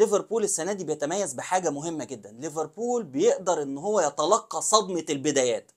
ليفربول السنة دي بيتميز بحاجة مهمة جدا. ليفربول بيقدر إن هو يتلقى صدمة البدايات.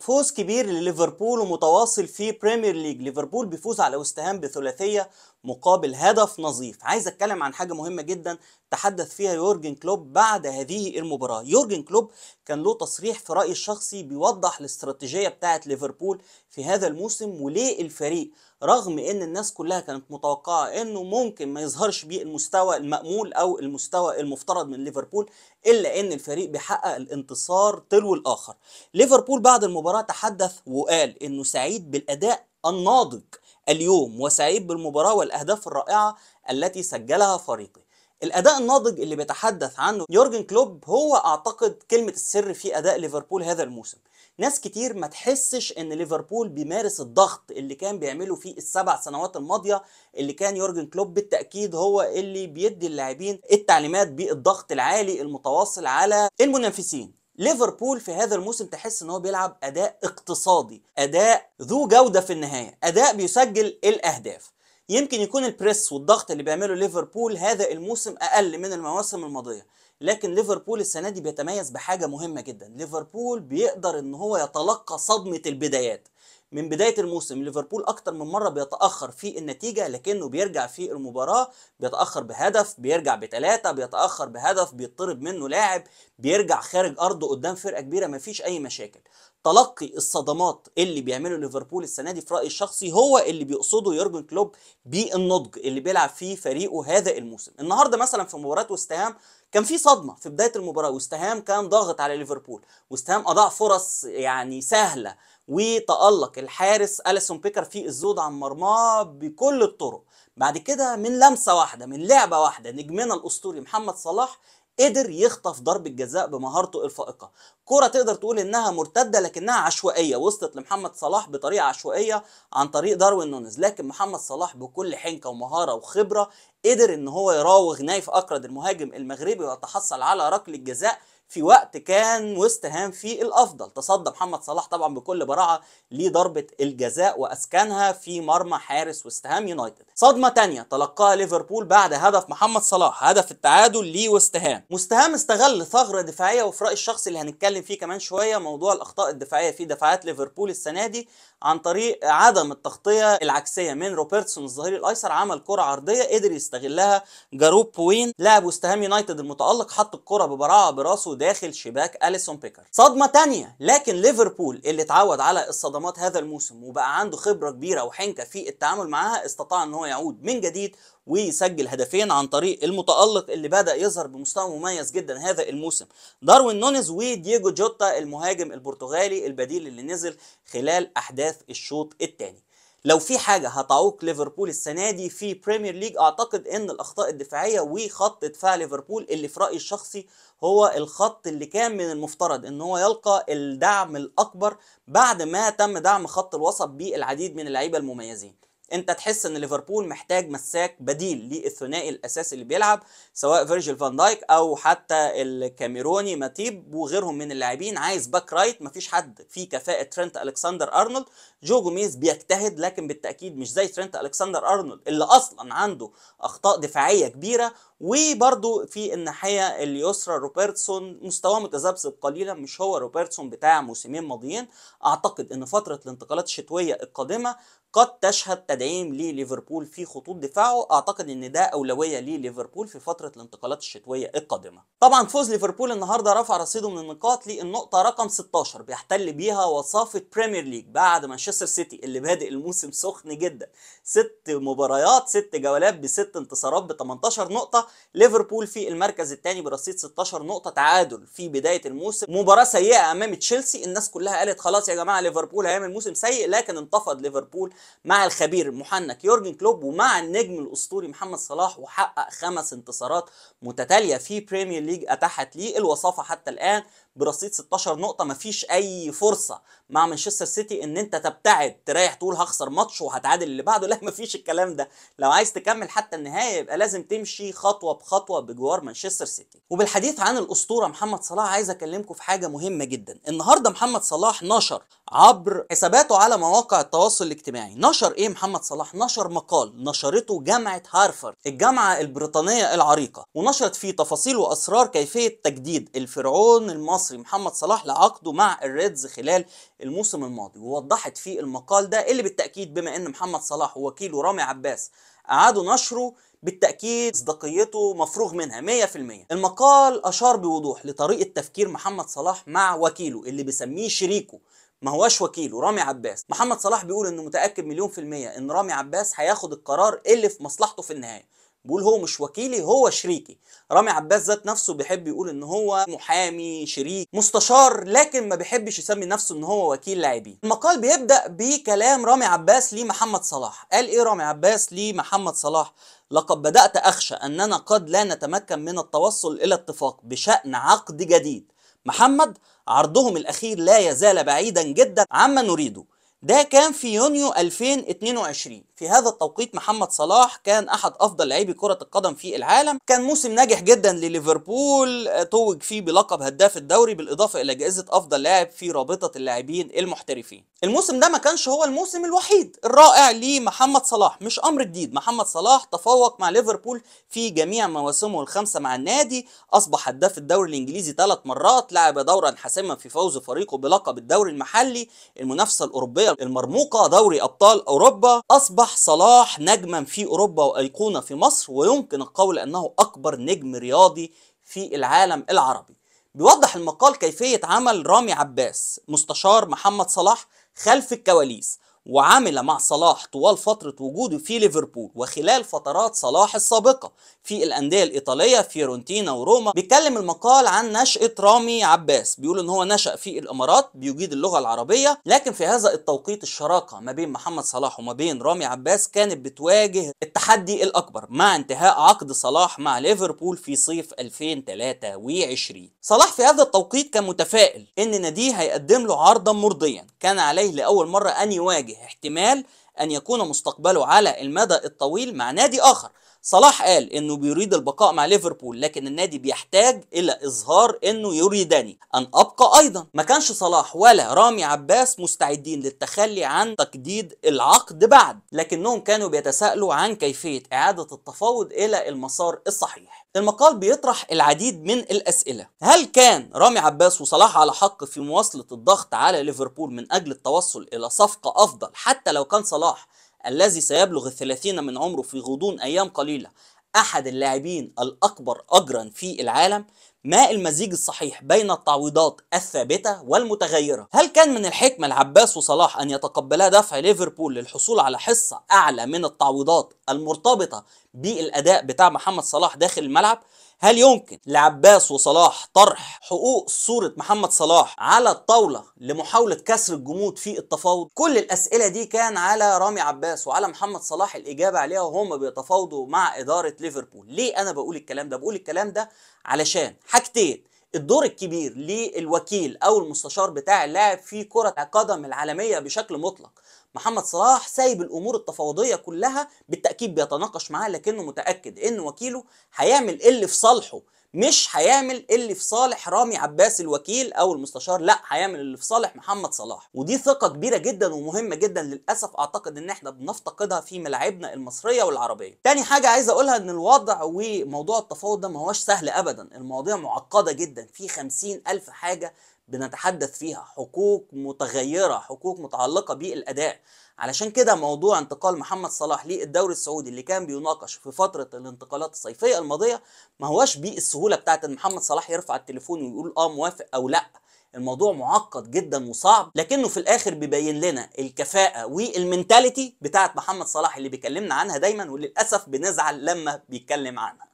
فوز كبير لليفربول ومتواصل في Premier League ليفربول بيفوز على وست هام بثلاثية مقابل هدف نظيف. عايز أتكلم عن حاجة مهمة جدا تحدث فيها يورجن كلوب بعد هذه المباراة. يورجن كلوب كان له تصريح في رأيي الشخصي بيوضح الاستراتيجية بتاعه ليفربول في هذا الموسم وليه الفريق رغم إن الناس كلها كانت متوقعة إنه ممكن ما يظهرش بيه المستوى المأمول أو المستوى المفترض من ليفربول إلا إن الفريق بيحقق الانتصار تلو الآخر. ليفربول بعد المباراة تحدث وقال إنه سعيد بالأداء الناضج. اليوم وسعيد بالمباراة والأهداف الرائعة التي سجلها فريقه. الأداء الناضج اللي بيتحدث عنه يورجن كلوب هو أعتقد كلمة السر في أداء ليفربول هذا الموسم. ناس كتير ما تحسش إن ليفربول بيمارس الضغط اللي كان بيعمله في السبع سنوات الماضية اللي كان يورجن كلوب بالتأكيد هو اللي بيدي اللاعبين التعليمات بالضغط العالي المتواصل على المنافسين. ليفربول في هذا الموسم تحس إن هو بيلعب أداء اقتصادي أداء ذو جودة في النهاية أداء بيسجل الأهداف. يمكن يكون ال press والضغط اللي بيعمله ليفربول هذا الموسم أقل من المواسم الماضية لكن ليفربول السنة دي بيتميز بحاجة مهمة جدا. ليفربول بيقدر إن هو يتلقى صدمة البدايات. من بداية الموسم ليفربول أكتر من مرة بيتأخر في النتيجة لكنه بيرجع في المباراة بيتأخر بهدف بيرجع بثلاثه بيتأخر بهدف بيطرد منه لاعب بيرجع خارج أرضه قدام فرقة كبيرة مفيش أي مشاكل. تلقي الصدمات اللي بيعمله ليفربول السنة دي في رأيي الشخصي هو اللي بيقصده يورجن كلوب بالنضج اللي بيلعب فيه فريقه هذا الموسم. النهارده مثلا في مباراة وست هام كان في صدمة في بداية المباراة. وست هام كان ضاغط على ليفربول. وست هام أضاع فرص يعني سهلة. وتألق الحارس أليسون بيكر في الزود عن مرماه بكل الطرق. بعد كده من لمسة واحدة من لعبة واحدة نجمنا الأسطوري محمد صلاح قدر يخطف ضربة جزاء بمهارته الفائقة. كرة تقدر تقول إنها مرتدة لكنها عشوائية وصلت لمحمد صلاح بطريقة عشوائية عن طريق داروين نونيز. لكن محمد صلاح بكل حنكة ومهارة وخبرة قدر إن هو يراوغ نايف أكرد المهاجم المغربي ويتحصل على ركلة جزاء في وقت كان ويست هام فيه الأفضل. تصدى محمد صلاح طبعا بكل براعة لضربة الجزاء وأسكنها في مرمى حارس ويست هام يونايتد. صدمة تانية تلقاها ليفربول بعد هدف محمد صلاح هدف التعادل لويست هام. ويست هام استغل ثغرة دفاعية وفي رايي الشخصي اللي هنتكلم فيه كمان شوية موضوع الأخطاء الدفاعية في دفاعات ليفربول السنة دي عن طريق عدم التغطية العكسية من روبرتسون الظهير الأيسر عمل كرة عرضية قدر يستغلها جارود بوين لاعب ويست هام يونايتد المتألق حط الكرة ببراعة براسه داخل شباك أليسون بيكر. صدمة تانية لكن ليفربول اللي اتعود على الصدمات هذا الموسم وبقى عنده خبرة كبيرة وحنكة في التعامل معاها استطاع إن هو يعود من جديد ويسجل هدفين عن طريق المتألق اللي بدأ يظهر بمستوى مميز جدا هذا الموسم. داروين نونيز ودييجو جوتا المهاجم البرتغالي البديل اللي نزل خلال أحداث الشوط الثاني لو في حاجة هتعوق ليفربول السنة دي في بريمير ليج أعتقد إن الأخطاء الدفاعية وخط دفاع ليفربول اللي في رأيي الشخصي هو الخط اللي كان من المفترض إن هو يلقى الدعم الأكبر بعد ما تم دعم خط الوسط بالعديد من اللعيبة المميزين. انت تحس ان ليفربول محتاج مساك بديل للثنائي الاساسي اللي بيلعب سواء فيرجيل فان دايك أو حتى الكاميروني ماتيب وغيرهم من اللاعبين. عايز back right مفيش حد. فيه كفاءة ترينت ألكسندر أرنولد. جو جوميز بيجتهد لكن بالتأكيد مش زي ترينت ألكسندر أرنولد اللي أصلا عنده أخطاء دفاعية كبيرة. وبرده في الناحية اليسرى روبرتسون مستواه متذبذب قليلا. مش هو روبرتسون بتاع موسمين ماضيين. أعتقد إن فترة الانتقالات الشتوية القادمة قد تشهد تدعيم لليفربول في خطوط دفاعه. أعتقد إن ده أولوية لليفربول في فترة الانتقالات الشتوية القادمة. طبعا فوز ليفربول النهارده رفع رصيده من النقاط للنقطة رقم 16 بيحتل بيها وصافة بريمير ليج بعد مانشستر سيتي اللي بادئ الموسم سخن جدا. ست مباريات ست جولات بست انتصارات ب 18 نقطة. ليفربول في المركز الثاني برصيد 16 نقطة. تعادل في بداية الموسم. مباراة سيئة أمام تشيلسي. الناس كلها قالت خلاص يا جماعة ليفربول هيعمل موسم سيء لكن انتفض ليفربول مع الخبير المحنك يورجن كلوب ومع النجم الأسطوري محمد صلاح وحقق خمس انتصارات متتالية في بريمير ليج أتاحت ليه الوصافة حتى الآن. برصيد 16 نقطة مفيش أي فرصة مع مانشستر سيتي إن أنت تبتعد تريح تقول هخسر ماتش وهتعادل اللي بعده. لا مفيش الكلام ده. لو عايز تكمل حتى النهاية يبقى لازم تمشي خطوة بخطوة بجوار مانشستر سيتي. وبالحديث عن الأسطورة محمد صلاح عايز أكلمكم في حاجة مهمة جدا. النهارده محمد صلاح نشر عبر حساباته على مواقع التواصل الاجتماعي. نشر إيه محمد صلاح؟ نشر مقال نشرته جامعة هارفارد الجامعة البريطانية العريقة ونشرت فيه تفاصيل وأسرار كيفية تجديد الفرعون المصري محمد صلاح لعقده مع الريدز خلال الموسم الماضي ووضحت فيه المقال ده اللي بالتأكيد بما إن محمد صلاح ووكيله رامي عباس أعادوا نشره بالتأكيد مصداقيته مفروغ منها 100% المقال أشار بوضوح لطريقة تفكير محمد صلاح مع وكيله اللي بيسميه شريكه ما هواش وكيله رامي عباس. محمد صلاح بيقول إنه متأكد مليون في المية إن رامي عباس هياخد القرار اللي في مصلحته في النهاية. بيقول هو مش وكيلي هو شريكي. رامي عباس ذات نفسه بيحب يقول إن هو محامي شريك مستشار لكن ما بيحبش يسمي نفسه إن هو وكيل لاعبين. المقال بيبدأ بكلام رامي عباس لمحمد صلاح. قال إيه رامي عباس لمحمد صلاح؟ لقد بدأت أخشى أننا قد لا نتمكن من التوصل إلى اتفاق بشأن عقد جديد. محمد عرضهم الأخير لا يزال بعيدا جدا عما نريده. ده كان في يونيو 2022 في هذا التوقيت محمد صلاح كان أحد أفضل لاعبي كرة القدم في العالم. كان موسم ناجح جدا لليفربول توج فيه بلقب هداف الدوري بالإضافة إلى جائزة أفضل لاعب في رابطة اللاعبين المحترفين. الموسم ده ما كانش هو الموسم الوحيد الرائع لمحمد صلاح مش أمر جديد. محمد صلاح تفوق مع ليفربول في جميع مواسمه الخمسة مع النادي أصبح هداف الدوري الإنجليزي ثلاث مرات لعب دورا حاسما في فوز فريقه بلقب الدوري المحلي المنافسة الأوروبية المرموقة دوري أبطال أوروبا أصبح صلاح نجما في أوروبا وأيقونة في مصر ويمكن القول أنه أكبر نجم رياضي في العالم العربي. بيوضح المقال كيفية عمل رامي عباس مستشار محمد صلاح خلف الكواليس. وعمل مع صلاح طوال فترة وجوده في ليفربول وخلال فترات صلاح السابقة. في الأندية الإيطالية فيورنتينا وروما بيتكلم المقال عن نشأة رامي عباس. بيقول إن هو نشأ في الإمارات بيجيد اللغة العربية لكن في هذا التوقيت الشراكة ما بين محمد صلاح وما بين رامي عباس كانت بتواجه التحدي الأكبر مع انتهاء عقد صلاح مع ليفربول في صيف 2023 صلاح في هذا التوقيت كان متفائل إن ناديه هيقدم له عرضا مرضيا. كان عليه لأول مرة أن يواجه احتمال أن يكون مستقبله على المدى الطويل مع نادي آخر. صلاح قال إنه بيريد البقاء مع ليفربول لكن النادي بيحتاج إلى إظهار إنه يريدني. أن أبقى أيضا. ما كانش صلاح ولا رامي عباس مستعدين للتخلي عن تجديد العقد بعد لكنهم كانوا بيتساءلوا عن كيفية إعادة التفاوض إلى المسار الصحيح. المقال بيطرح العديد من الأسئلة. هل كان رامي عباس وصلاح على حق في مواصلة الضغط على ليفربول من أجل التوصل إلى صفقة أفضل حتى لو كان صلاح الذي سيبلغ الثلاثين من عمره في غضون أيام قليلة أحد اللاعبين الأكبر أجرا في العالم؟ ما المزيج الصحيح بين التعويضات الثابتة والمتغيرة؟ هل كان من الحكمة لعباس وصلاح أن يتقبلا دفع ليفربول للحصول على حصة أعلى من التعويضات المرتبطة بالأداء بتاع محمد صلاح داخل الملعب هل يمكن لعباس وصلاح طرح حقوق صورة محمد صلاح على الطاولة لمحاولة كسر الجمود في التفاوض؟ كل الأسئلة دي كان على رامي عباس وعلى محمد صلاح الإجابة عليها وهم بيتفاوضوا مع إدارة ليفربول ليه أنا بقول الكلام ده؟ بقول الكلام ده علشان حاجتين الدور الكبير للوكيل أو المستشار بتاع اللاعب في كرة القدم العالمية بشكل مطلق. محمد صلاح سايب الأمور التفاوضية كلها بالتأكيد بيتناقش معاه لكنه متأكد إن وكيله هيعمل اللي في صالحه. مش هيعمل اللي في صالح رامي عباس الوكيل أو المستشار لا هيعمل اللي في صالح محمد صلاح. ودي ثقة كبيرة جدا ومهمة جدا للأسف أعتقد إن إحنا بنفتقدها في ملاعبنا المصرية والعربية. تاني حاجة عايز أقولها إن الوضع وموضوع التفاوض ده ما هوش سهل ابدا. المواضيع معقدة جدا في خمسين ألف حاجة بنتحدث فيها حقوق متغيرة حقوق متعلقة بالأداء. علشان كده موضوع انتقال محمد صلاح للدوري السعودي اللي كان بيناقش في فترة الانتقالات الصيفية الماضية ما هوش بالسهولة بتاعت إن محمد صلاح يرفع التليفون ويقول آه موافق أو لأ. الموضوع معقد جدا وصعب لكنه في الآخر بيبين لنا الكفاءة والمنتاليتي بتاعت محمد صلاح اللي بيكلمنا عنها دايما وللأسف بنزعل لما بيتكلم عنها.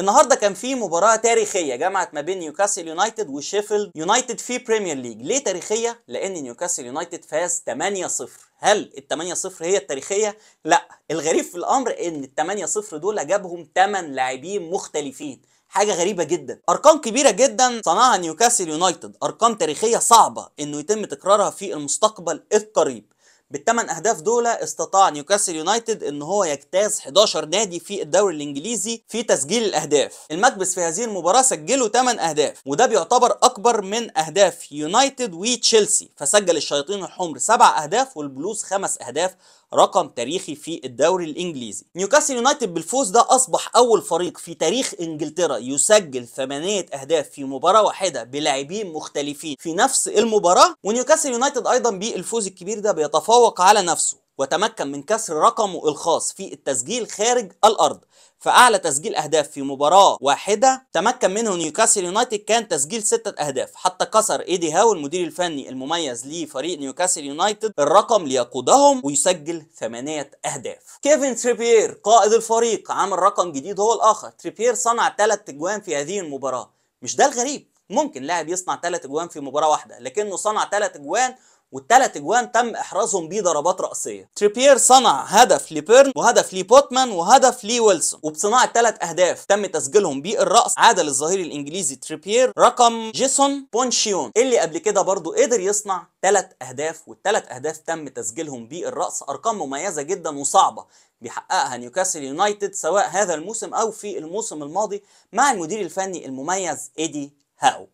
النهارده كان في مباراة تاريخية جمعت ما بين نيوكاسل يونايتد وشيفيلد يونايتد في بريمير ليج ليه تاريخية؟ لأن نيوكاسل يونايتد فاز 8-0 هل ال 8-0 هي التاريخية؟ لا. الغريب في الأمر إن ال 8-0 دول جابهم 8 لاعبين مختلفين. حاجة غريبة جدا. أرقام كبيرة جدا صنعها نيوكاسل يونايتد. أرقام تاريخية صعبة إنه يتم تكرارها في المستقبل القريب. بالثمان أهداف دول استطاع نيوكاسل يونايتد إن هو يجتاز 11 نادي في الدوري الإنجليزي في تسجيل الأهداف. الماكبايس في هذه المباراة سجلوا 8 أهداف وده بيعتبر أكبر من أهداف يونايتد وتشيلسي فسجل الشياطين الحمر سبع أهداف والبلوز خمس أهداف رقم تاريخي في الدوري الإنجليزي. نيوكاسل يونايتد بالفوز ده أصبح أول فريق في تاريخ إنجلترا يسجل ثمانية أهداف في مباراة واحدة بلاعبين مختلفين في نفس المباراة ونيوكاسل يونايتد أيضا بالفوز الكبير ده بيتفوق على نفسه. وتمكن من كسر رقمه الخاص في التسجيل خارج الأرض فأعلى تسجيل أهداف في مباراة واحدة تمكن منه نيوكاسل يونايتد كان تسجيل ستة أهداف حتى كسر إيدي هاو المدير الفني المميز لفريق نيوكاسل يونايتد الرقم ليقودهم ويسجل ثمانية أهداف. كيران تريبير قائد الفريق عمل رقم جديد هو الآخر. تريبير صنع ثلاث أجوان في هذه المباراة. مش ده الغريب؟ ممكن لاعب يصنع ثلاث اجوان في مباراة واحدة لكنه صنع ثلاث اجوان والثلاث اجوان تم احرازهم بضربات رأسية. تريبير صنع هدف لبيرن وهدف لبوتمان وهدف لويلسون. وبصناعة ثلاث أهداف تم تسجيلهم بالراس عادل الظهير الإنجليزي تريبير رقم جيسون بونشيون اللي قبل كده برضه قدر يصنع ثلاث أهداف. والثلاث أهداف تم تسجيلهم بالراس أرقام مميزة جدا وصعبة بيحققها نيوكاسل يونايتد سواء هذا الموسم أو في الموسم الماضي مع المدير الفني المميز إيدي هاو.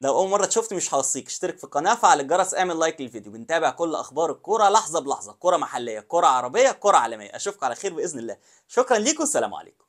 لو أول مرة تشوفني مش هوصيك. اشترك في القناه فعل الجرس اعمل لايك للفيديو. بنتابع كل أخبار الكورة لحظة بلحظة. كورة محلية كورة عربية كورة عالمية. اشوفكم على خير بإذن الله. شكرا ليكم والسلام عليكم.